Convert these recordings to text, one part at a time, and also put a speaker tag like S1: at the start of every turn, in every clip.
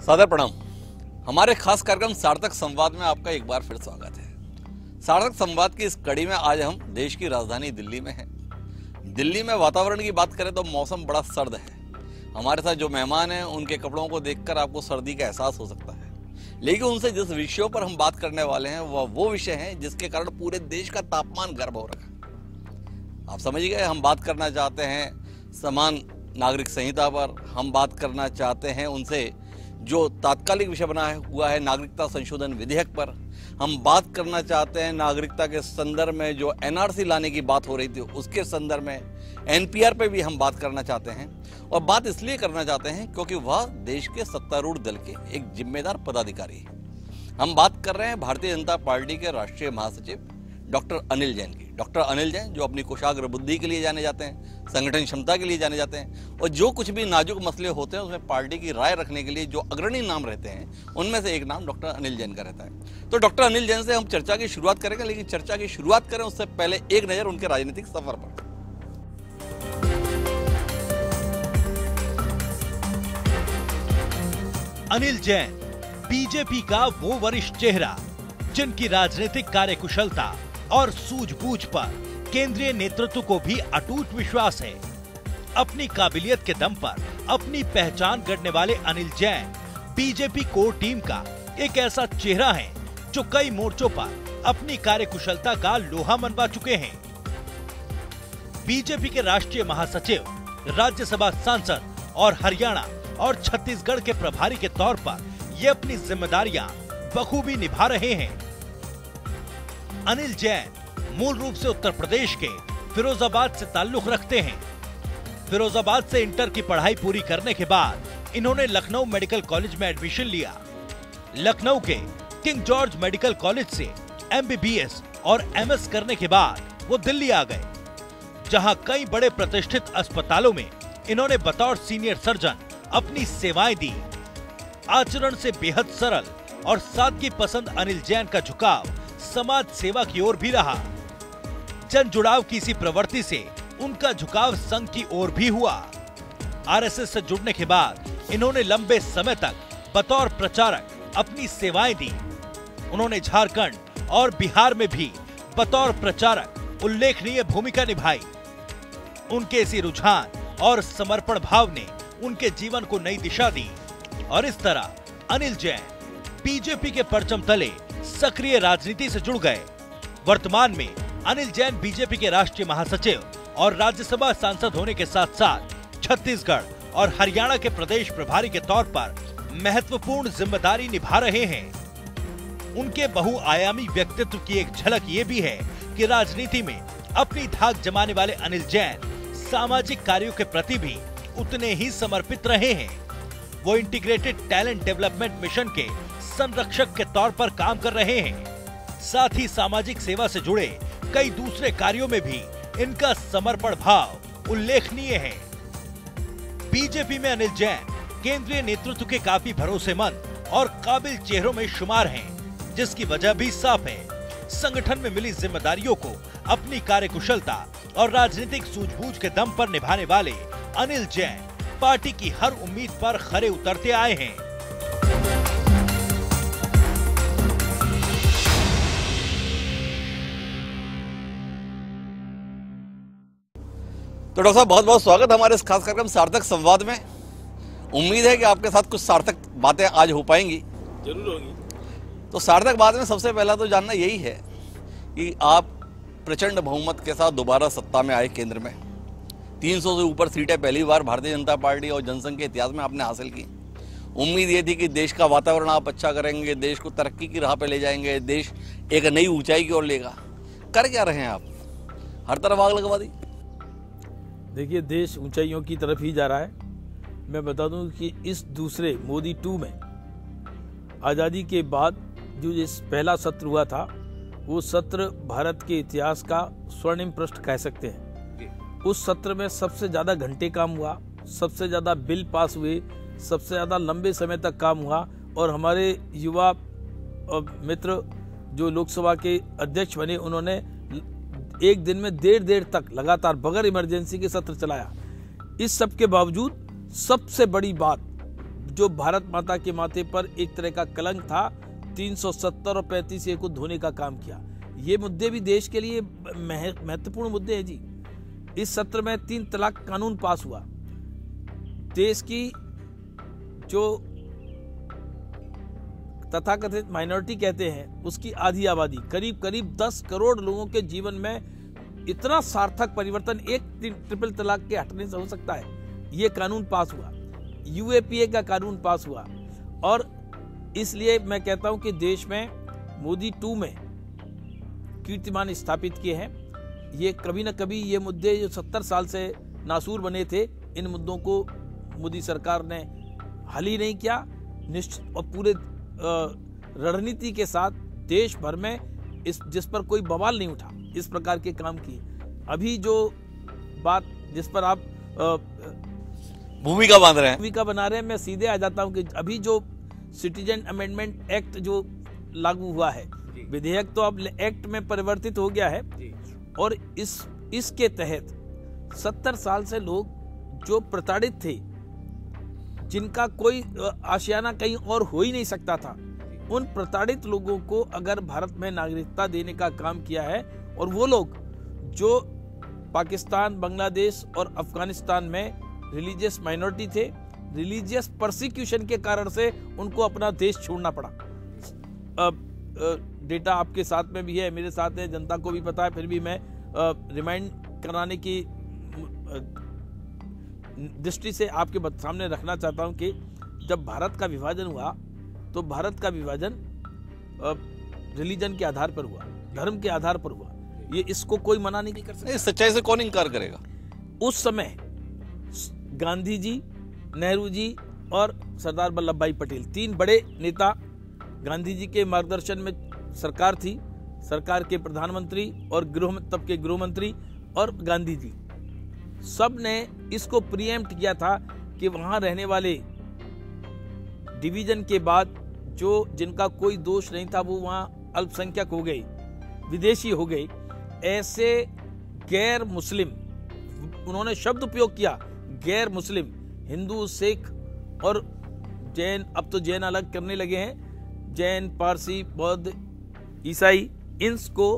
S1: सादर प्रणाम। हमारे खास कार्यक्रम सार्थक संवाद में आपका एक बार फिर स्वागत है। सार्थक संवाद की इस कड़ी में आज हम देश की राजधानी दिल्ली में हैं। दिल्ली में वातावरण की बात करें तो मौसम बड़ा सर्द है। हमारे साथ जो मेहमान हैं, उनके कपड़ों को देखकर आपको सर्दी का एहसास हो सकता है। लेकिन उनसे जिस विषयों पर हम बात करने वाले हैं, वह वो विषय हैं जिसके कारण पूरे देश का तापमान गर्म हो रहा है। आप समझ गए, हम बात करना चाहते हैं समान नागरिक संहिता पर, हम बात करना चाहते हैं उनसे जो तात्कालिक विषय बना हुआ है नागरिकता संशोधन विधेयक पर। हम बात करना चाहते हैं नागरिकता के संदर्भ में जो एनआरसी लाने की बात हो रही थी, उसके संदर्भ में एनपीआर पे भी हम बात करना चाहते हैं और बात इसलिए करना चाहते हैं क्योंकि वह देश के सत्तारूढ़ दल के एक जिम्मेदार पदाधिकारी है। हम बात कर रहे हैं भारतीय जनता पार्टी के राष्ट्रीय महासचिव डॉक्टर अनिल जैन की। डॉक्टर अनिल जैन जो अपनी कुशाग्र बुद्धि के लिए जाने जाते हैं संगठन क्षमता के लिए जाने जाते हैं और जो कुछ भी नाजुक मसले होते हैं, उसमें पार्टी की राय रखने के लिए जो अग्रणी नाम रहते हैं, उनमें से एक नाम डॉक्टर अनिल जैन का रहता है। तो डॉक्टर अनिल जैन से हम चर्चा की शुरुआत करेंगे, लेकिन चर्चा की शुरुआत करें, उससे पहले एक नज़र उनके राजनीतिक सफ़र पर।
S2: अनिल जैन, बीजेपी का वो वरिष्ठ चेहरा, जिनकी राजनीतिक कार्यकुशलता और सूझबूझ पर केंद्रीय नेतृत्व को भी अटूट विश्वास है। अपनी काबिलियत के दम पर अपनी पहचान करने वाले Anil Jain BJP core team का एक ऐसा चेहरा है जो कई मोर्चों पर अपनी कार्यकुशलता का लोहा मनवा चुके हैं। बीजेपी के राष्ट्रीय महासचिव, राज्यसभा सांसद और हरियाणा और छत्तीसगढ़ के प्रभारी के तौर पर ये अपनी जिम्मेदारियाँ बखूबी निभा रहे हैं। अनिल जैन मूल रूप से उत्तर प्रदेश के फिरोजाबाद से ताल्लुक रखते हैं। फिरोजाबाद से इंटर की पढ़ाई पूरी करने के बाद इन्होंने लखनऊ मेडिकल कॉलेज में एडमिशन लिया। लखनऊ के किंग जॉर्ज मेडिकल कॉलेज से एमबीबीएस और एमएस करने के बाद वो दिल्ली आ गए, जहाँ कई बड़े प्रतिष्ठित अस्पतालों में इन्होंने बतौर सीनियर सर्जन अपनी सेवाएँ दी। आचरण से बेहद सरल और सादगी पसंद अनिल जैन का झुकाव समाज सेवा की ओर भी रहा। जन जुड़ाव की इसी प्रवृत्ति से उनका झुकाव संघ की ओर भी हुआ। आरएसएस से जुड़ने के बाद इन्होंने लंबे समय तक बतौर प्रचारक अपनी सेवाएँ दी। उन्होंने झारखंड और बिहार में भी बतौर प्रचारक उल्लेखनीय भूमिका निभाई। उनके इसी रुझान और समर्पण भाव ने उनके जीवन को नई दिशा दी और इस तरह अनिल जैन बीजेपी के परचम तले सक्रिय राजनीति से जुड़ गए। वर्तमान में अनिल जैन बीजेपी के राष्ट्रीय महासचिव और राज्यसभा सांसद होने के साथ साथ छत्तीसगढ़ और हरियाणा के प्रदेश प्रभारी के तौर पर महत्वपूर्ण ज़िम्मेदारी निभा रहे हैं। उनके बहुआयामी व्यक्तित्व की एक झलक ये भी है कि राजनीति में अपनी धाक जमाने वाले अनिल जैन सामाजिक कार्यों के प्रति भी उतने ही समर्पित रहे हैं। वो इंटीग्रेटेड टैलेंट डेवलपमेंट मिशन के संरक्षक के तौर पर काम कर रहे हैं। साथ ही सामाजिक सेवा से जुड़े कई दूसरे कार्यों में भी इनका समर्पण भाव उल्लेखनीय है। बीजेपी में अनिल जैन केंद्रीय नेतृत्व के काफ़ी भरोसेमंद और काबिल चेहरों में शुमार हैं, जिसकी वजह भी साफ़ है। संगठन में मिली जिम्मेदारियों को अपनी कार्यकुशलता और राजनीतिक सूझबूझ के दम पर निभाने वाले अनिल जैन पार्टी की हर उम्मीद पर खरे उतरते आए हैं।
S1: तो डॉक्टर साहब बहुत बहुत स्वागत हमारे इस खास कार्यक्रम सार्थक संवाद में। उम्मीद है कि आपके साथ कुछ सार्थक बातें आज हो पाएँगी।
S3: ज़रूर होगी।
S1: तो सार्थक बात में सबसे पहला तो जानना यही है कि आप प्रचंड बहुमत के साथ दोबारा सत्ता में आए केंद्र में। 300 से ऊपर सीटें पहली बार भारतीय जनता पार्टी और जनसंघ के इतिहास में आपने हासिल की। उम्मीद ये थी कि देश का वातावरण आप अच्छा करेंगे देश को तरक्की की राह पर ले जाएँगे देश एक नई ऊंचाई की ओर लेगा। कर क्या रहे हैं आप? हर तरफ़ आग लगवा दी।
S3: देखिए देश ऊंचाइयों की तरफ़ ही जा रहा है। मैं बता दूँ कि इस दूसरे मोदी टू में आज़ादी के बाद जो इस पहला सत्र हुआ था वो सत्र भारत के इतिहास का स्वर्णिम पृष्ठ कह सकते हैं। उस सत्र में सबसे ज़्यादा घंटे काम हुआ सबसे ज़्यादा बिल पास हुए सबसे ज़्यादा लंबे समय तक काम हुआ और हमारे युवा मित्र जो लोकसभा के अध्यक्ष बने उन्होंने एक दिन में देर देर तक लगातार बगैर इमरजेंसी के सत्र चलाया। इस सब के बावजूद सबसे बड़ी बात जो भारत माता के माथे पर एक तरह का कलंक था 370 और 35 ए को धोने का काम किया। ये मुद्दे भी देश के लिए महत्वपूर्ण मुद्दे हैं जी। इस सत्र में तीन तलाक कानून पास हुआ। देश की जो तथाकथित माइनॉरिटी कहते हैं, उसकी आधी आबादी। करीब करीब 10 करोड़ लोगों के जीवन में इतना सार्थक परिवर्तन एक ट्रिपल तलाक के हटने से हो सकता है। ये कानून पास हुआ। यूएपीए का कानून पास हुआ। और इसलिए मैं कहता हूँ कि देश में मोदी टू में कीर्तिमान स्थापित किए हैं। ये कभी न कभी ये मुद्दे जो सत्तर साल से नासूर बने थे, इन मुद्दों को मोदी सरकार ने हल ही नहीं किया, निश्चित और पूरे रणनीति के साथ देश भर में इस जिस पर कोई बवाल नहीं उठा इस प्रकार के काम किए। अभी जो बात जिस पर आप
S1: भूमिका बाँध रहे हैं।
S3: भूमिका बना रहे हैं मैं सीधे आ जाता हूँ कि अभी जो सिटीजन अमेंडमेंट एक्ट जो लागू हुआ है विधेयक तो अब एक्ट में परिवर्तित हो गया है। और इस इसके तहत सत्तर साल से लोग जो प्रताड़ित थे जिनका कोई आशियाना कहीं और हो ही नहीं सकता था। उन प्रताड़ित लोगों को अगर भारत में नागरिकता देने का काम किया है, और वो लोग जो पाकिस्तान, बांग्लादेश और अफ़गानिस्तान में रिलीजियस माइनॉरिटी थे रिलीजियस परसिक्यूशन के कारण से उनको अपना देश छोड़ना पड़ा। डेटा आपके साथ में भी है, मेरे साथ है, जनता को भी पता है, फिर भी मैं रिमाइंड कराने की दृष्टि से आपके सामने रखना चाहता हूँ कि जब भारत का विभाजन हुआ तो भारत का विभाजन रिलीजन के आधार पर हुआ धर्म के आधार पर हुआ। ये इसको कोई मना नहीं कर सकता।
S1: सच्चाई से कौन इनकार करेगा?
S3: उस समय गांधी जी नेहरू जी और सरदार वल्लभ भाई पटेल तीन बड़े नेता गांधी जी के मार्गदर्शन में सरकार थी। सरकार के प्रधानमंत्री और गृह तब के गृह मंत्री और गांधी जी सबने इसको प्रियम्प्ट किया था कि वहाँ रहने वाले डिवीज़न के बाद जो जिनका कोई दोष नहीं था, वो वहाँ अल्पसंख्यक हो गए, विदेशी हो गए। ऐसे गैर मुस्लिम, उन्होंने शब्द उपयोग किया, गैर मुस्लिम, हिंदू, सिख और जैन, अब तो जैन अलग करने लगे हैं, जैन, पारसी, बौद्ध, ईसाई इनको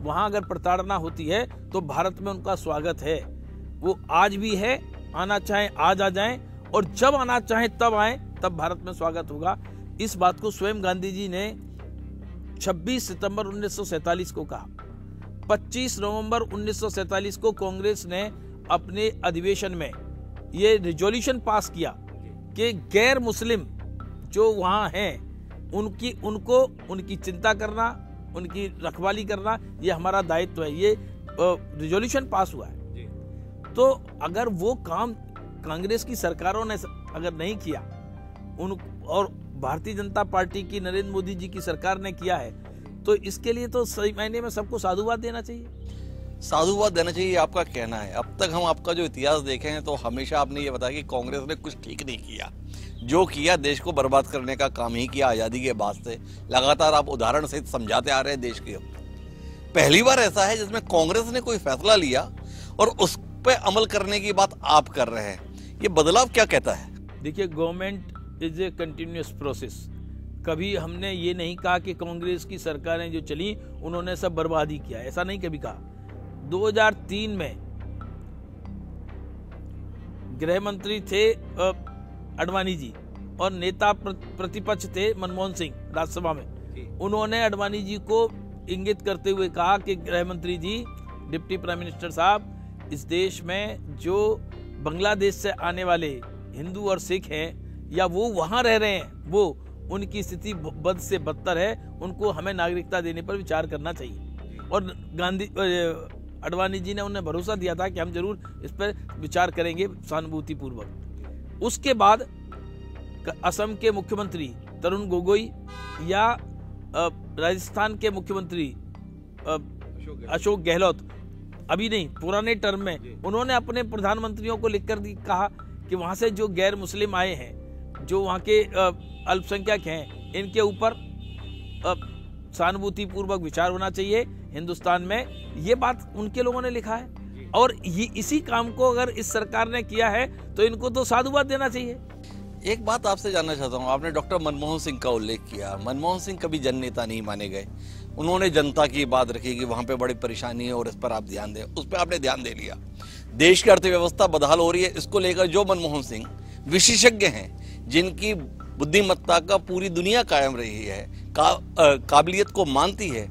S3: वहाँ अगर प्रताड़ना होती है तो भारत में उनका स्वागत है। वो आज भी है, आना चाहे आज आ जाए, और जब आना चाहे तब आए, तब भारत में स्वागत होगा। इस बात को स्वयं गांधी जी ने 26 सितंबर 1947 को कहा। 25 नवंबर 1947 को कांग्रेस ने अपने अधिवेशन में ये रिजोल्यूशन पास किया कि गैर मुस्लिम जो वहाँ हैं, उनकी, उनको, उनकी चिंता करना, उनकी रखवाली करना, ये हमारा दायित्व है। ये रिजोल्यूशन पास हुआ है। तो अगर वो काम कांग्रेस की सरकारों ने अगर नहीं किया, उन और भारतीय जनता पार्टी की नरेंद्र मोदी जी की सरकार ने किया है तो इसके लिए तो सही मायने में सबको साधुवाद देना चाहिए।
S1: साधुवाद देना चाहिए आपका कहना है। अब तक हम आपका जो इतिहास देखे हैं तो हमेशा आपने ये बताया कि कांग्रेस ने कुछ ठीक नहीं किया। जो किया, देश को बर्बाद करने का काम ही किया, आज़ादी के बाद से। लगातार आप उदाहरण सहित समझाते आ रहे हैं देश के। पहली बार ऐसा है जिसमें कांग्रेस ने कोई फैसला लिया और उस पर अमल करने की बात आप कर रहे हैं। ये बदलाव क्या कहता है?
S3: देखिए government is a continuous process कभी हमने ये नहीं कहा कि कांग्रेस की सरकारें जो चली उन्होंने सब बर्बादी किया। ऐसा नहीं कभी कहा। 2003 में गृह मंत्री थे अडवाणी जी और नेता प्रतिपक्ष थे मनमोहन सिंह राज्यसभा में। उन्होंने अडवाणी जी को इंगित करते हुए कहा कि गृह मंत्री जी डिप्टी प्राइम मिनिस्टर साहब इस देश में जो बांग्लादेश से आने वाले हिंदू और सिख हैं या वो वहाँ रह रहे हैं वो उनकी स्थिति बद से बदतर है उनको हमें नागरिकता देने पर विचार करना चाहिए। और गांधी अडवाणी जी ने उन्हें भरोसा दिया था कि हम ज़रूर इस पर विचार करेंगे सहानुभूति पूर्वक उसके बाद असम के मुख्यमंत्री तरुण गोगोई या राजस्थान के मुख्यमंत्री अशोक गहलोत अभी नहीं पुराने टर्म में उन्होंने अपने प्रधानमंत्रियों को लिखकर कहा कि वहाँ से जो गैर मुस्लिम आए हैं जो वहाँ के अल्पसंख्यक हैं इनके ऊपर सहानुभूति पूर्वक विचार होना चाहिए। हिंदुस्तान में ये बात उनके लोगों ने लिखा है। और ये इसी काम को अगर इस सरकार ने किया है तो इनको तो साधुवाद देना चाहिए।
S1: एक बात आपसे जानना चाहता हूँ आपने डॉक्टर मनमोहन सिंह का उल्लेख किया। मनमोहन सिंह कभी जन नेता नहीं माने गए। उन्होंने जनता की बात रखी कि वहाँ पे बड़ी परेशानी है और इस पर आप ध्यान दें उस पर आपने ध्यान दे लिया। देश की अर्थव्यवस्था बदहाल हो रही है इसको लेकर जो मनमोहन सिंह विशेषज्ञ हैं जिनकी बुद्धिमत्ता का पूरी दुनिया कायम रही है का, आ, काबिलियत को मानती है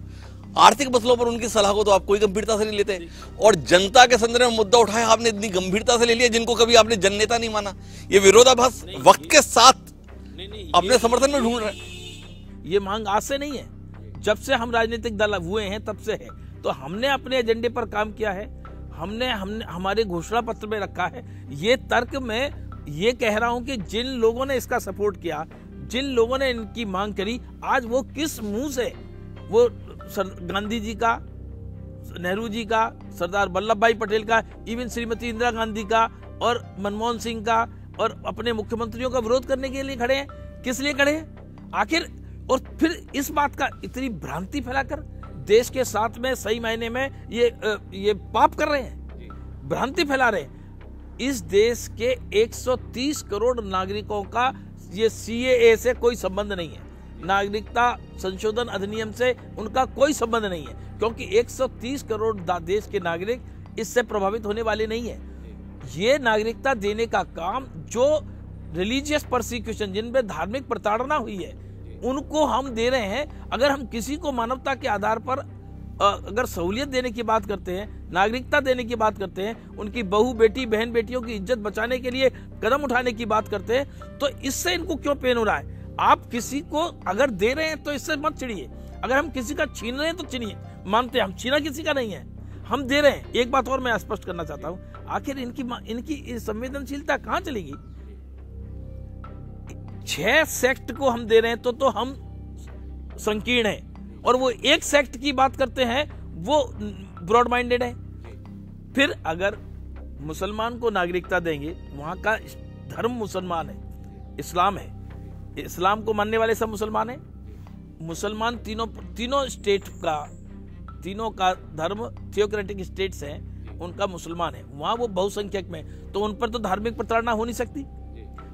S1: आर्थिक मसलों पर उनकी सलाह को तो आप कोई गंभीरता से नहीं लेते। और जनता के संदर्भ में मुद्दा उठाया आपने इतनी गंभीरता से ले लिया जिनको कभी आपने जन नेता नहीं माना। ये विरोधाभास वक्त के साथ अपने समर्थन में ढूंढ रहे
S3: ये मांग आज से नहीं है। जब से हम राजनीतिक दल हुए हैं, तब से है। तो हमने अपने एजेंडे पर काम किया है। हमने हमने, हमारे घोषणा पत्र में रखा है। ये तर्क में ये कह रहा हूँ कि जिन लोगों ने इसका सपोर्ट किया, जिन लोगों ने इनकी मांग करी, आज वो किस मुँह से? वो गांधी जी का, नेहरू जी का, सरदार वल्लभ भाई पटेल का इवन श्रीमती इंदिरा गांधी का, और मनमोहन सिंह का, और अपने मुख्यमंत्रियों का विरोध करने के लिए खड़े हैं। किस लिए खड़े हैं? आखिर और फिर इस बात का इतनी भ्रांति फैलाकर देश के साथ में सही मायने में ये ये पाप कर रहे हैं। भ्रांति फैला रहे हैं। इस देश के 130 करोड़ नागरिकों का ये सी से कोई संबंध नहीं है। नागरिकता संशोधन अधिनियम से उनका कोई संबंध नहीं है क्योंकि 130 करोड़ देश के नागरिक इससे प्रभावित होने वाले नहीं है। ये नागरिकता देने का काम जो रिलीजियस प्रोसिक्यूशन जिनमें धार्मिक प्रताड़ना हुई है उनको हम दे रहे हैं, अगर हम किसी को मानवता के आधार पर अगर सहूलियत देने की बात करते हैं, नागरिकता देने की बात करते हैं, उनकी बहू, बेटी, बहन, बेटियों की इज़्ज़त बचाने के लिए कदम उठाने की बात करते हैं तो इससे इनको क्यों पेन हो रहा है? आप किसी को अगर दे रहे हैं तो इससे मत चिड़िए अगर हम किसी का छीन रहे हैं तो छीनिए मानते हैं, हम छीना किसी का नहीं है। हम दे रहे हैं। एक बात और मैं स्पष्ट करना चाहता हूँ। आखिर इनकी इनकी संवेदनशीलता कहाँ चलेगी? छह सेक्ट को हम दे रहे हैं तो तो हम संकीर्ण है। और वो एक सेक्ट की बात करते हैं, वो ब्रॉड माइंडेड है। फिर अगर मुसलमान को नागरिकता देंगे, वहाँ का धर्म मुसलमान है, इस्लाम है। इस्लाम को मानने वाले सब मुसलमान हैं। मुसलमान तीनों तीनों स्टेट का, तीनों का धर्म थियोक्रेटिक स्टेट्स हैं, उनका मुसलमान है। वहाँ वो बहुसंख्यक में तो उन पर तो धार्मिक प्रताड़ना हो नहीं सकती।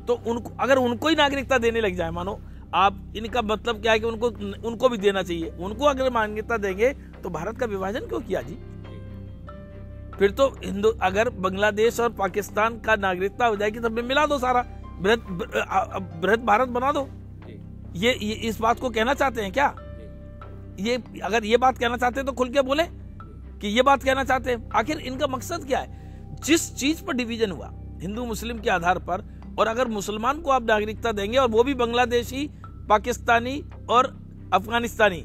S3: तो उनको अगर उनको ही नागरिकता देने लग जाए मानो आप इनका मतलब क्या है कि उनको उनको भी देना चाहिए। उनको अगर नागरिकता देंगे तो भारत का विभाजन क्यों किया जी? फिर तो हिंदू अगर बांग्लादेश और पाकिस्तान का नागरिकता हो जाएगी तो मिला दो सारा बृहद बृहद भारत बना दो। ये, ये इस बात को कहना चाहते हैं क्या? ये अगर ये बात कहना चाहते हैं तो खुल के बोले कि ये बात कहना चाहते हैं। आखिर इनका मकसद क्या है? जिस चीज़ पर डिवीज़न हुआ हिंदू मुस्लिम के आधार पर और अगर मुसलमान को आप नागरिकता देंगे और वो भी बांग्लादेशी, पाकिस्तानी और अफगानिस्तानी,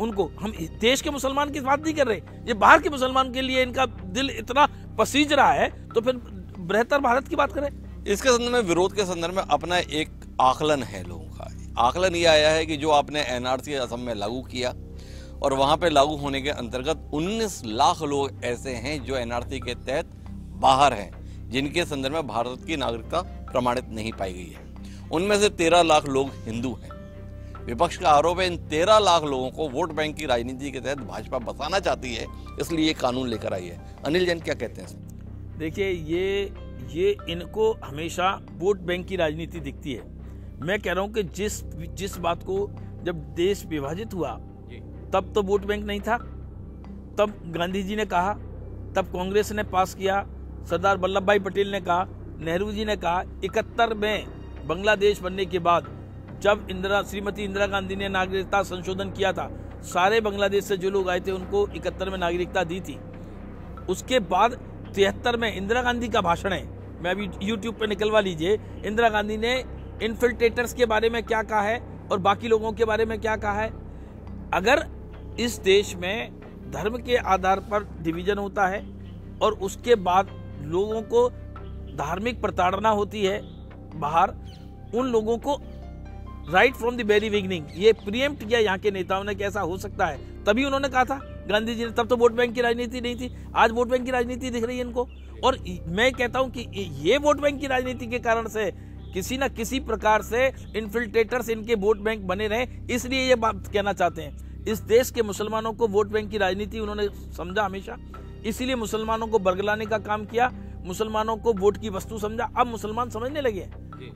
S3: उनको, हम देश के मुसलमान की बात नहीं कर रहे, ये बाहर के मुसलमान के लिए इनका दिल इतना पसीज रहा है तो फिर बेहतर भारत की बात करें।
S1: इसके संदर्भ में, विरोध के संदर्भ में अपना एक आकलन है लोगों का। आकलन ये आया है कि जो आपने एनआरसी असम में लागू किया और वहाँ पे लागू होने के अंतर्गत 19 लाख लोग ऐसे हैं जो एनआरसी के तहत बाहर हैं। जिनके संदर्भ में भारत की नागरिकता प्रमाणित नहीं पाई गई है। उनमें से तेरह लाख लोग हिंदू हैं। विपक्ष का आरोप है इन तेरह लाख लोगों को वोट बैंक की राजनीति के तहत भाजपा बसाना चाहती है इसलिए ये कानून लेकर आई है। अनिल जैन क्या कहते हैं
S3: देखिए ये ये इनको हमेशा वोट बैंक की राजनीति दिखती है। मैं कह रहा हूँ कि जिस जिस बात को जब देश विभाजित हुआ तब तो वोट बैंक नहीं था। तब गांधी जी ने कहा तब कांग्रेस ने पास किया सरदार वल्लभ भाई पटेल ने कहा, नेहरू जी ने कहा, इकहत्तर में बांग्लादेश बनने के बाद जब इंदिरा, श्रीमती इंदिरा गांधी ने नागरिकता संशोधन किया था, सारे बांग्लादेश से जो लोग आए थे, उनको इकहत्तर में नागरिकता दी थी। उसके बाद तिहत्तर में इंदिरा गांधी का भाषण है। मैं अभी यूट्यूब पर निकलवा लीजिए। इंदिरा गांधी ने इन्फिल्ट्रेटर्स के बारे में क्या कहा है और बाकी लोगों के बारे में क्या कहा है? अगर इस देश में धर्म के आधार पर डिवीज़न होता है और उसके बाद लोगों को धार्मिक प्रताड़ना होती है बाहर, उन लोगों को right from the very beginning ये प्रियम्प्ट किया यहाँ के नेताओं ने कैसा हो सकता है। तभी उन्होंने कहा था, गांधी जी ने, तब तो वोट बैंक की राजनीति नहीं थी, आज वोट बैंक की राजनीति दिख रही है इनको। और मैं कहता हूँ कि ये वोट बैंक की राजनीति के कारण से किसी ना किसी प्रकार से इन्फिल्ट्रेटर्स इनके वोट बैंक बने रहे, इसलिए ये बात कहना चाहते हैं। इस देश के मुसलमानों को वोट बैंक की राजनीति उन्होंने समझा हमेशा। इसीलिए मुसलमानों को बरगलाने का काम किया मुसलमानों को वोट की वस्तु समझा। अब मुसलमान समझने लगे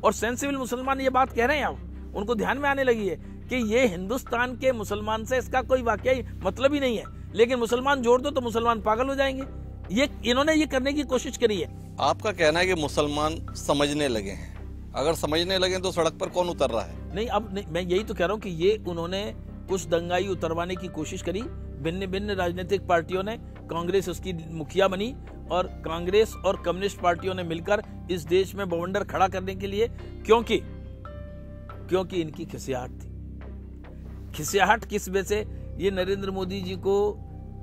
S3: और सेंसिबल मुसलमान ये बात कह रहे हैं अब उनको ध्यान में आने लगी है कि ये हिंदुस्तान के मुसलमान से इसका कोई वाकई मतलब ही नहीं है। लेकिन मुसलमान जोड़ दो तो मुसलमान पागल हो जाएँगे। ये इन्होंने ये करने की कोशिश करी है।
S1: आपका कहना है कि मुसलमान समझने लगे हैं। अगर समझने लगे तो सड़क पर कौन उतर रहा है?
S3: नहीं अब नहीं, मैं यही तो कह रहा हूँ कि ये उन्होंने कुछ दंगाई उतरवाने की कोशिश करी। भिन्न भिन्न राजनीतिक पार्टियों ने कांग्रेस उसकी मुखिया बनी और कांग्रेस और कम्युनिस्ट पार्टियों ने मिलकर इस देश में बवंडर खड़ा करने के लिए क्योंकि क्योंकि इनकी खिसियाहट थी। खिसियाहट किस वजह से? ये नरेंद्र मोदी जी को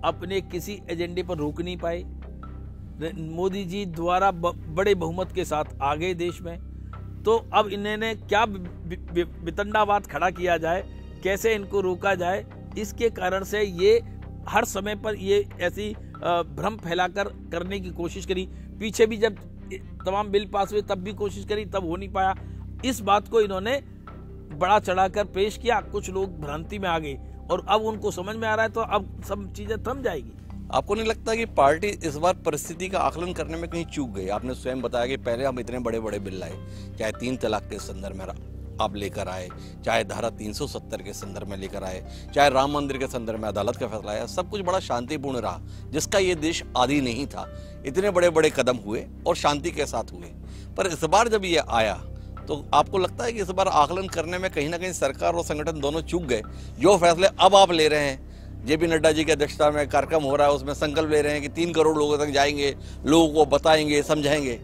S3: अपने किसी एजेंडे पर रोक नहीं पाए। मोदी जी द्वारा बड़े बहुमत के साथ आ गए देश में। तो अब इन्होंने क्या वितंडावाद खड़ा किया जाए? कैसे इनको रोका जाए? इसके कारण से ये हर समय पर ये ऐसी भ्रम फैलाकर करने की कोशिश करी। पीछे भी जब तमाम बिल पास हुए, तब भी कोशिश करी, तब हो नहीं पाया। इस बात को इन्होंने बड़ा चढ़ाकर पेश किया। कुछ लोग भ्रांति में आ गए और अब उनको समझ में आ रहा है तो अब सब चीज़ें थम जाएगी।
S1: आपको नहीं लगता कि पार्टी इस बार परिस्थिति का आकलन करने में कहीं चूक गई? आपने स्वयं बताया कि पहले हम इतने बड़े बड़े बिल लाए चाहे तीन तलाक के संदर्भ में आप लेकर आए, चाहे धारा 370 के संदर्भ में लेकर आए, चाहे राम मंदिर के संदर्भ में अदालत का फैसला आया, सब कुछ बड़ा शांतिपूर्ण रहा, जिसका ये देश आदि नहीं था। इतने बड़े बड़े कदम हुए और शांति के साथ हुए। पर इस बार जब ये आया तो आपको लगता है कि इस बार आकलन करने में कहीं ना कहीं सरकार और संगठन दोनों चूक गए? जो फैसले अब आप ले रहे हैं। जेपी नड्डा जी की अध्यक्षता में कार्यक्रम हो रहा है, उसमें संकल्प ले रहे हैं कि तीन करोड़ लोगों तक जाएँगे, लोगों को बताएँगे, समझाएँगे।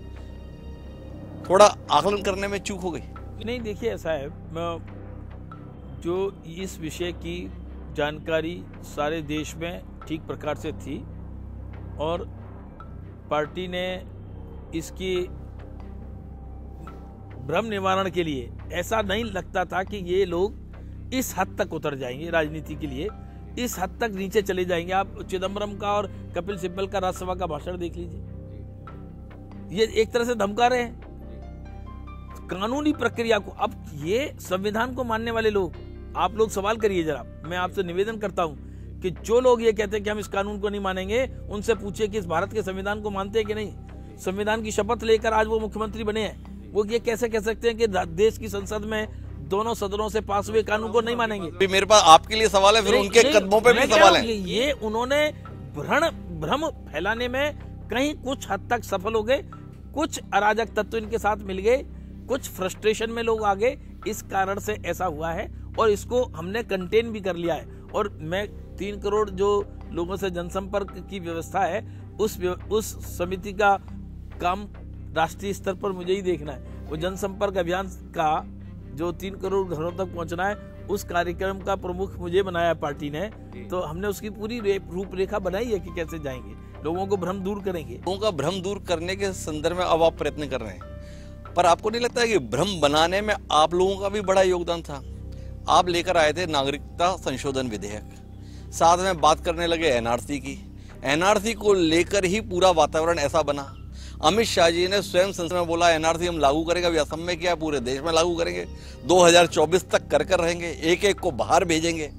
S1: थोड़ा आकलन करने में चूक हो गई।
S3: नहीं, देखिए है जो इस विषय की जानकारी सारे देश में ठीक प्रकार से थी और पार्टी ने इसकी भ्रम निवारण के लिए, ऐसा नहीं लगता था कि ये लोग इस हद तक उतर जाएँगे राजनीति के लिए। इस हद तक नीचे चले जाएँगे। आप चिदम्बरम का और कपिल सिब्बल का राज्यसभा का भाषण देख लीजिए। ये एक तरह से धमका रहे हैं। कानूनी प्रक्रिया को अब ये संविधान को मानने वाले लोग आप लोग सवाल करिए जरा। मैं आपसे निवेदन करता हूँ कि जो लोग ये कहते हैं कि हम इस कानून को नहीं मानेंगे उनसे पूछिए कि इस भारत के संविधान को मानते हैं कि नहीं। संविधान की शपथ लेकर आज वो मुख्यमंत्री बने हैं। वो ये कैसे कह सकते हैं कि देश की संसद में दोनों सदनों से पास हुए कानून को नहीं मानेंगे?
S1: मेरे पास आपके लिए सवाल है फिर उनके कदमों पे भी सवाल है।
S3: ये उन्होंने भ्रण भ्रम फैलाने में कहीं कुछ हद तक सफल हो गए कुछ अराजक तत्व इनके साथ मिल गए। कुछ फ्रस्ट्रेशन में लोग आ गए इस कारण से ऐसा हुआ है और इसको हमने कंटेन भी कर लिया है। और मैं तीन करोड़ जो लोगों से जनसंपर्क की व्यवस्था है उस उस समिति का काम राष्ट्रीय स्तर पर मुझे ही देखना है। वो जनसंपर्क अभियान का जो तीन करोड़ घरों तक पहुँचना है उस कार्यक्रम का प्रमुख मुझे बनाया पार्टी ने। तो हमने उसकी पूरी रूपरेखा बनाई है कि कैसे जाएँगे। लोगों को भ्रम दूर करेंगे।
S1: लोगों का भ्रम दूर करने के संदर्भ में अब आप प्रयत्न कर रहे हैं। पर आपको नहीं लगता है कि भ्रम बनाने में आप लोगों का भी बड़ा योगदान था? आप लेकर आए थे नागरिकता संशोधन विधेयक। साथ में बात करने लगे एनआरसी की। एनआरसी को लेकर ही पूरा वातावरण ऐसा बना। अमित शाह जी ने स्वयं संसद में बोला, एनआरसी हम लागू करेंगे, अभी असम में क्या पूरे देश में लागू करेंगे। 2024 तक कर कर रहेंगे एक एक को बाहर भेजेंगे।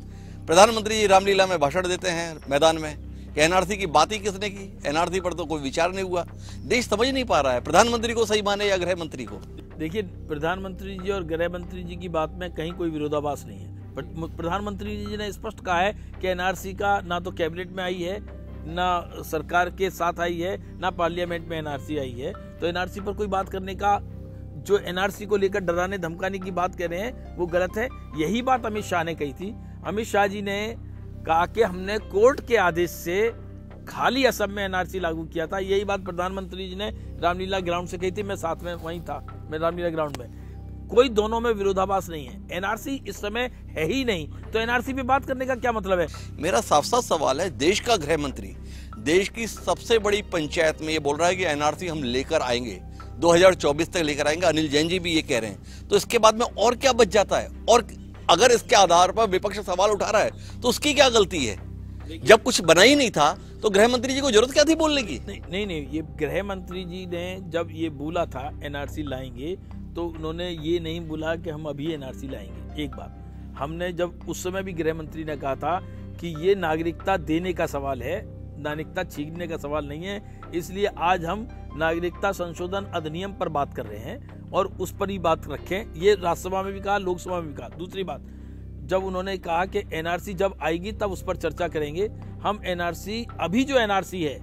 S1: प्रधानमंत्री जी रामलीला में भाषण देते हैं मैदान में। कि एनआरसी की बात ही किसने की? एनआरसी पर तो कोई विचार नहीं हुआ। देश समझ नहीं पा रहा है। प्रधानमंत्री को सही माने या गृह मंत्री को?
S3: देखिए, प्रधानमंत्री जी और गृह मंत्री जी की बात में कहीं कोई विरोधाभास नहीं है। प्रधानमंत्री जी ने स्पष्ट कहा है कि एनआरसी का ना तो कैबिनेट में आई है, ना सरकार के साथ आई है, ना पार्लियामेंट में एनआरसी आई है। तो एनआरसी पर कोई बात करने का, जो एनआरसी को लेकर डराने धमकाने की बात कर रहे हैं, वो गलत है। यही बात अमित शाह ने कही थी। अमित शाह जी ने कहा कि हमने कोर्ट के आदेश से खाली असम में एनआरसी लागू किया था। यही बात प्रधानमंत्री जी ने रामलीला ग्राउंड से कही थी। मैं साथ में वहीं था, मैं रामलीला ग्राउंड में। कोई दोनों में विरोधाभास नहीं है। एनआरसी इस समय है ही नहीं। तो एनआरसी पे बात करने का क्या मतलब है?
S1: मेरा साफ़ साफ़ सवाल है, देश का गृह मंत्री, देश की सबसे बड़ी पंचायत में ये बोल रहा है कि एनआरसी हम लेकर आएँगे। 2024 तक लेकर आएँगे। अनिल जैन जी भी ये कह रहे हैं। तो इसके बाद में और क्या बच जाता है? और अगर इसके आधार पर विपक्ष सवाल उठा रहा है तो उसकी क्या गलती है? जब कुछ बना ही नहीं था तो गृह मंत्री जी को ज़रूरत क्या थी बोलने की?
S3: नहीं नहीं नहीं ये गृह मंत्री जी ने जब ये बोला था एनआरसी लाएँगे तो उन्होंने ये नहीं बोला कि हम अभी एनआरसी लाएँगे एक बात। हमने जब उस समय भी गृह मंत्री ने कहा था कि ये नागरिकता देने का सवाल है नागरिकता छीनने का सवाल नहीं है इसलिए आज हम नागरिकता संशोधन अधिनियम पर बात कर रहे हैं। और उस पर ही बात रखें। ये राज्यसभा में भी कहा, लोकसभा में भी कहा। दूसरी बात, जब उन्होंने कहा कि एनआरसी जब आएगी, तब उस पर चर्चा करेंगे। हम एनआरसी, अभी जो एनआरसी है,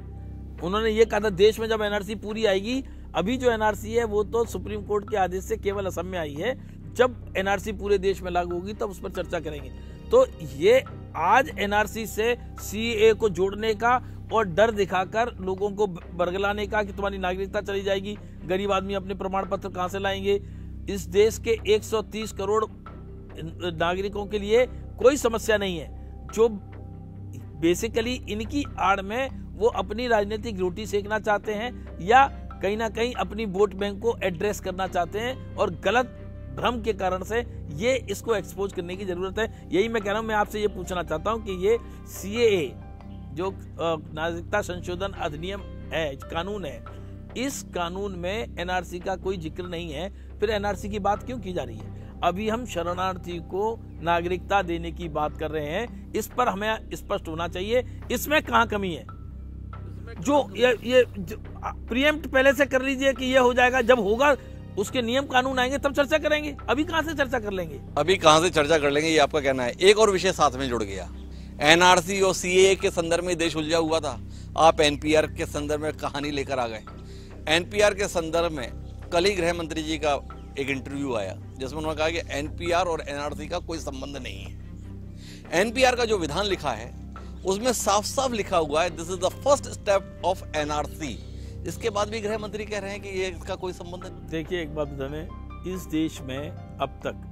S3: उन्होंने ये कहा था, देश में जब एनआरसी पूरी आएगी, अभी जो एनआरसी है, वो तो सुप्रीम कोर्ट के आदेश से केवल असम में आई है। जब एनआरसी पूरे देश में लागू होगी, तब उस पर चर्चा करेंगे। तो ये आज एनआरसी से सीए को जोड़ने का और डर दिखाकर लोगों को बरगलाने का कि तुम्हारी नागरिकता चली जाएगी। गरीब आदमी अपने प्रमाण पत्र कहाँ से लाएँगे? इस देश के 130 करोड़ नागरिकों के लिए कोई समस्या नहीं है। जो बेसिकली इनकी आड़ में वो अपनी राजनीतिक रोटी सेकना चाहते हैं या कहीं ना कहीं अपनी वोट बैंक को एड्रेस करना चाहते हैं और गलत भ्रम के कारण से ये इसको एक्सपोज करने की ज़रूरत है। यही मैं कह रहा हूँ, मैं आपसे ये पूछना चाहता हूँ कि ये सी जो नागरिकता संशोधन अधिनियम है कानून है इस कानून में एनआरसी का कोई ज़िक्र नहीं है। फिर एनआरसी की बात क्यों की जा रही है? अभी हम शरणार्थी को नागरिकता देने की बात कर रहे हैं। इस पर हमें स्पष्ट होना चाहिए इसमें कहा कमी है? जो ये ये प्रियम्प्ट पहले से कर लीजिए कि ये हो जाएगा जब होगा उसके नियम कानून आएँगे तब चर्चा करेंगे। अभी कहाँ से चर्चा कर लेंगे?
S1: अभी कहाँ से चर्चा कर लेंगे ये आपका कहना है। एक और विषय साथ में जुड़ गया। एनआरसी और सीए के संदर्भ में देश उलझा हुआ था। आप एनपीआर के संदर्भ में कहानी लेकर आ गए। एनपीआर के संदर्भ में कल ही गृह मंत्री जी का एक इंटरव्यू आया, जिसमें उन्होंने कहा कि एनपीआर और एनआरसी का कोई संबंध नहीं है। एनपीआर का जो विधान लिखा है, उसमें साफ़ साफ़ लिखा हुआ है this is the first step of NRC इसके बाद भी गृह मंत्री कह रहे हैं कि ये इसका कोई संबंध नहीं
S3: देखिए, एक बात बताने इस देश में अब तक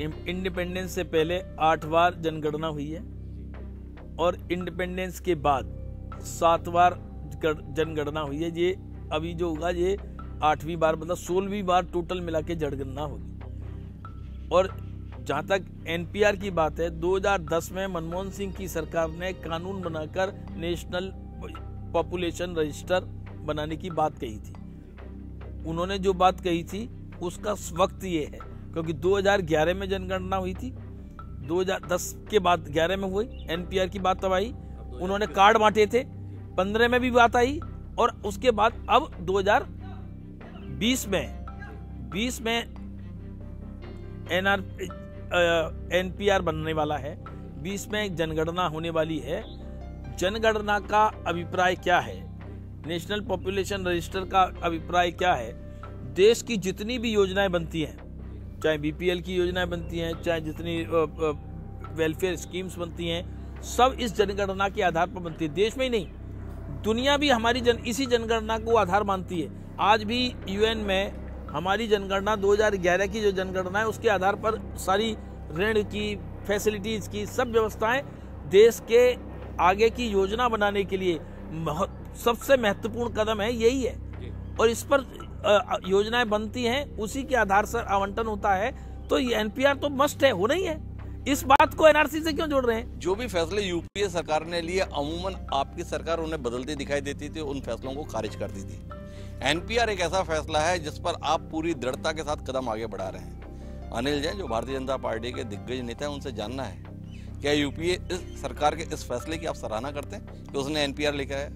S3: इंडिपेंडेंस से पहले आठ बार जनगणना हुई है और इंडिपेंडेंस के बाद सात बार जनगणना हुई है। ये अभी जो होगा, ये आठवीं बार मतलब सोलहवीं बार टोटल मिला के जनगणना होगी। और जहाँ तक एनपीआर की बात है 2010 में मनमोहन सिंह की सरकार ने कानून बनाकर नेशनल पॉपुलेशन रजिस्टर बनाने की बात कही थी। उन्होंने जो बात कही थी, उसका वक्त ये है क्योंकि 2011 में जनगणना हुई थी। 2010 के बाद 11 में हुई एनपीआर की बात तब आई। उन्होंने कार्ड बांटे थे। 15 में भी बात आई और उसके बाद अब 2020 में 20 में एनआर एनपीआर बनने वाला है। 20 में जनगणना होने वाली है। जनगणना का अभिप्राय क्या है? नेशनल पॉपुलेशन रजिस्टर का अभिप्राय क्या है? देश की जितनी भी योजनाएँ बनती हैं चाहे बीपीएल की योजनाएँ बनती हैं चाहे जितनी वेलफेयर स्कीम्स बनती हैं सब इस जनगणना के आधार पर बनती है। देश में ही नहीं दुनिया भी हमारी जन इसी जनगणना को आधार मानती है। आज भी यूएन में हमारी जनगणना 2011 की जो जनगणना है उसके आधार पर सारी ऋण की फैसिलिटीज़ की सब व्यवस्थाएँ देश के आगे की योजना बनाने के लिए सबसे महत्वपूर्ण कदम है यही है। और इस पर योजनाएँ बनती हैं उसी के आधार से आवंटन होता है तो ये एनपीआर तो मस्ट है ही है। इस बात को एनआरसी से क्यों जोड़ रहे हैं?
S1: जो भी फैसले यूपीए सरकार ने लिए अमूमन आपकी सरकार उन्हें बदलती दिखाई देती थी उन फैसलों को खारिज करती थी। एनपीआर एक ऐसा फैसला है जिस पर आप पूरी दृढ़ता के साथ कदम आगे बढ़ा रहे हैं। अनिल जैन जो भारतीय जनता पार्टी के दिग्गज नेता है उनसे जानना है क्या यूपीए इस सरकार के इस फैसले की आप सराहना करते हैं कि उसने एनपीआर लिखा है?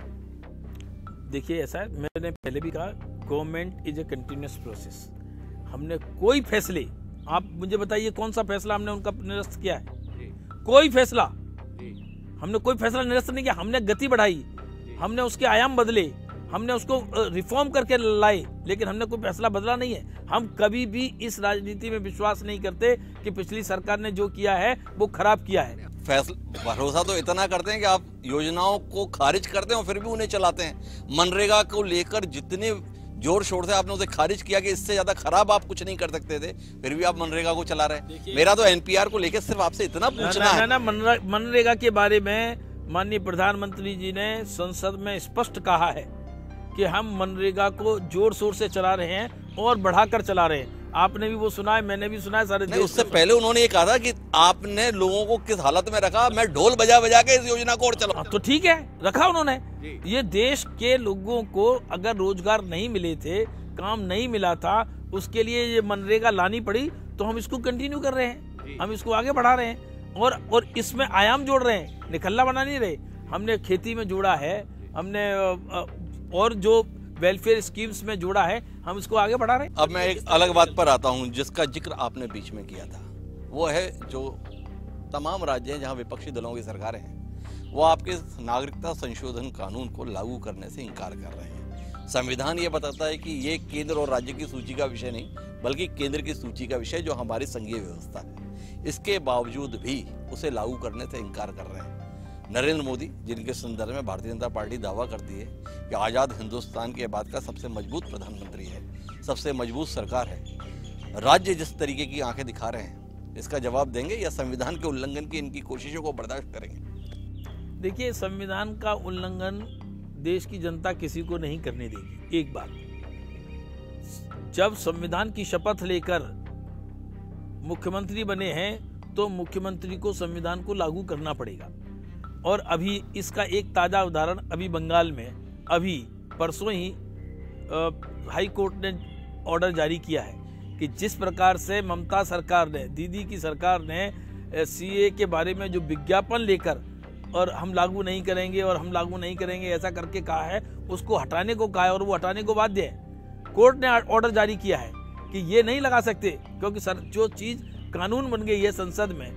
S3: देखिए ऐसा है मैंने पहले भी कहा government is a continuous process. हमने कोई फैसले आप मुझे बताइए कौन सा फैसला हमने उनका निरस्त किया है? कोई फैसला? हमने कोई फैसला निरस्त नहीं किया हमने गति बढ़ाई हमने उसके आयाम बदले हमने उसको रिफॉर्म करके लाए लेकिन हमने कोई फैसला बदला नहीं है। हम कभी भी इस राजनीति में विश्वास नहीं करते कि पिछली सरकार ने जो किया है वो खराब किया है।
S1: फैसला भरोसा तो इतना करते हैं कि आप योजनाओं को खारिज करते हैं और फिर भी उन्हें चलाते हैं। मनरेगा को लेकर जितने ज़ोर शोर से आपने उसे खारिज किया कि इससे ज़्यादा खराब आप कुछ नहीं कर सकते थे फिर भी आप मनरेगा को चला रहे मेरा तो एनपीआर को लेकर सिर्फ़ आपसे इतना पूछना ना, है।
S3: ना, ना मनरेगा के बारे में माननीय प्रधानमंत्री जी ने संसद में स्पष्ट कहा है कि हम मनरेगा को ज़ोर शोर से चला रहे हैं और बढ़ाकर चला रहे हैं। आपने भी वो सुना है मैंने भी सुना है सारे
S1: नहीं उससे पहले उन्होंने ये कहा था कि आपने लोगों को किस हालत में रखा मैं ढोल बजा बजा के इस योजना को और चला।
S3: तो ठीक है रखा उन्होंने। ये देश के लोगों को अगर रोज़गार नहीं मिले थे काम नहीं मिला था उसके लिए ये मनरेगा लानी पड़ी तो हम इसको कंटिन्यू कर रहे हैं। हम इसको आगे बढ़ा रहे हैं और और इसमें आयाम जोड़ रहे हैं। निकल्ला बना नहीं रहे। हमने खेती में जोड़ा है हमने और जो वेलफेयर स्कीम्स में जोड़ा है, हम इसको आगे बढ़ा रहे हैं।
S1: अब मैं एक अलग बात पर आता हूँ, जिसका ज़िक्र आपने बीच में किया था। वो है जो तमाम राज्य हैं जहाँ विपक्षी दलों की सरकारें हैं, वो आपके नागरिकता संशोधन कानून को लागू करने से इनकार कर रहे हैं। संविधान ये बताता है कि ये केंद्र और राज्य की सूची का विषय नहीं, बल्कि केंद्र की सूची का विषय जो हमारी संघीय व्यवस्था है। इसके बावजूद भी उसे लागू करने से इनकार कर रहे हैं। नरेंद्र मोदी, जिनके संदर्भ में भारतीय जनता पार्टी दावा करती है कि आज़ाद हिंदुस्तान के बाद का सबसे मज़बूत प्रधानमंत्री है, सबसे मज़बूत सरकार है। राज्य जिस तरीके की आँखें दिखा रहे हैं, इसका जवाब देंगे या संविधान के उल्लंघन की इनकी कोशिशों को बर्दाश्त करेंगे?
S3: देखिए, संविधान का उल्लंघन देश की जनता किसी को नहीं करने देगी, एक बात। जब संविधान की शपथ लेकर मुख्यमंत्री बने हैं तो मुख्यमंत्री को संविधान को लागू करना पड़ेगा। और अभी इसका एक ताज़ा उदाहरण अभी बंगाल में अभी परसों ही हाई कोर्ट ने ऑर्डर जारी किया है कि जिस प्रकार से ममता सरकार ने, दीदी की सरकार ने सीए के बारे में जो विज्ञापन लेकर और हम लागू नहीं करेंगे और हम लागू नहीं करेंगे, ऐसा करके कहा है, उसको हटाने को कहा है और वो हटाने को बाध्य है। कोर्ट ने ऑर्डर जारी किया है कि ये नहीं लगा सकते क्योंकि सर, जो चीज़ कानून बन गई है संसद में,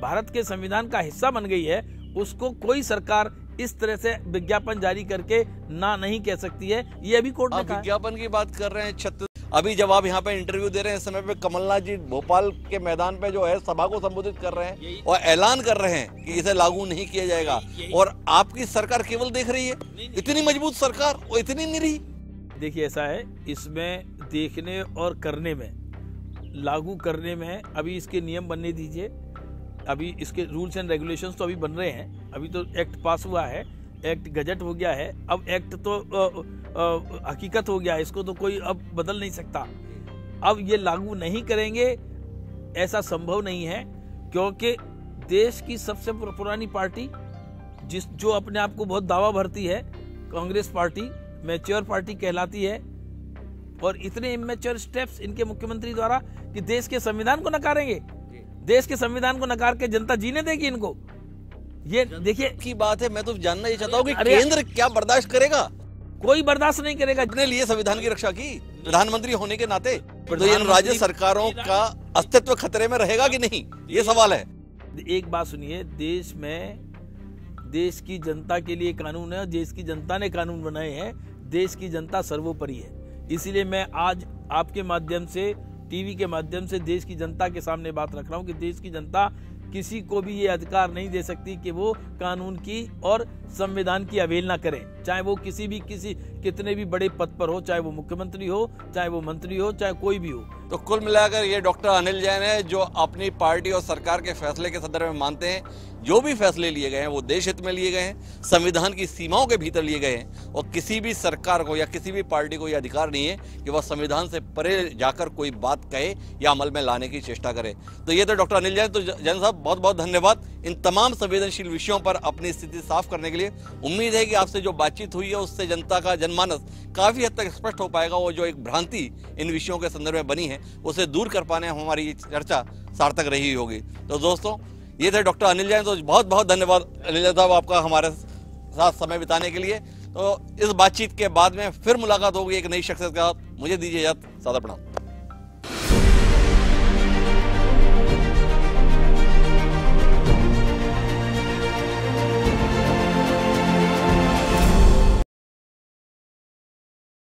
S3: भारत के संविधान का हिस्सा बन गई है उसको कोई सरकार इस तरह से विज्ञापन जारी करके ना नहीं कह सकती है। ये अभी कोर्ट ने कहा
S1: विज्ञापन की बात कर रहे हैं छत्तीस अभी जब आप यहाँ पे इंटरव्यू दे रहे हैं इस समय पे कमलनाथ जी भोपाल के मैदान पे जो है सभा को संबोधित कर रहे हैं और ऐलान कर रहे हैं कि इसे लागू नहीं किया जाएगा। और आपकी सरकार केवल देख रही है। इतनी मज़बूत सरकार और इतनी निरी।
S3: देखिए ऐसा है इसमें देखने और करने में लागू करने में अभी इसके नियम बनने दीजिए। अभी इसके रूल्स एंड रेगुलेशंस तो अभी बन रहे हैं, अभी तो एक्ट पास हुआ है, एक्ट गजट हो गया है, अब एक्ट तो हकीकत हो गया इसको तो कोई अब बदल नहीं सकता। अब ये लागू नहीं करेंगे, ऐसा संभव नहीं है, क्योंकि देश की सबसे पुरानी पार्टी, जिस, जो अपने आप को बहुत दावा भरती है, कांग्रेस पार्टी, मैच्योर पार्टी कहलाती है, और इतने इमेच्योर स्टेप्स इनके मुख्यमंत्री द्वारा कि देश के संविधान को नकारेंगे। देश के संविधान को नकार के जनता जीने देगी इनको। ये देखिए।
S1: की बात है मैं तो जानना ये चाहता हूँ कि केंद्र क्या बर्दाश्त करेगा?
S3: कोई बर्दाश्त नहीं करेगा।
S1: अपने लिए संविधान की रक्षा की प्रधानमंत्री होने के नाते। तो राज्य सरकारों का अस्तित्व खतरे में रहेगा कि नहीं? ये सवाल है।
S3: एक बात सुनिए देश में देश की जनता के लिए कानून है देश की जनता ने कानून बनाए हैं देश की जनता सर्वोपरि है। इसीलिए मैं आज आपके माध्यम से टीवी के माध्यम से देश की जनता के सामने बात रख रहा हूँ कि देश की जनता किसी को भी ये अधिकार नहीं दे सकती कि वो कानून की और संविधान की अवहेलना करे। चाहे वो किसी भी, किसी कितने भी बड़े पद पर हो, चाहे वो मुख्यमंत्री हो, चाहे वो मंत्री हो, चाहे कोई भी हो।
S1: तो कुल मिलाकर ये डॉक्टर अनिल जैन है, जो अपनी पार्टी और सरकार के फैसले के संदर्भ में मानते हैं, जो भी फैसले लिए गए हैं, वो देश हित में लिए गए हैं, संविधान की सीमाओं के भीतर लिए गए हैं, और किसी भी सरकार को या किसी भी पार्टी को यह अधिकार नहीं है कि वह संविधान से परे जाकर कोई बात कहे या अमल में लाने की चेष्टा करे। तो ये तो डॉक्टर अनिल जैन तो जैन साहब बहुत बहुत धन्यवाद इन तमाम संवेदनशील विषयों पर अपनी स्थिति साफ़ करने के लिए। उम्मीद है कि आपसे जो बातचीत हुई है, उससे जनता का जनमानस काफ़ी हद तक स्पष्ट हो पाएगा वो जो एक भ्रांति इन विषयों के संदर्भ में बनी है, उसे दूर कर पाने हमारी चर्चा सार्थक रही होगी। तो दोस्तों, ये थे डॉक्टर अनिल जैन तो बहुत बहुत धन्यवाद। अनिल साहब, आपका हमारे साथ समय बिताने के लिए। तो इस बातचीत के बाद में फिर मुलाकात होगी एक नई शख्सियत के साथ। मुझे दीजिए याद सादा प्रणाम।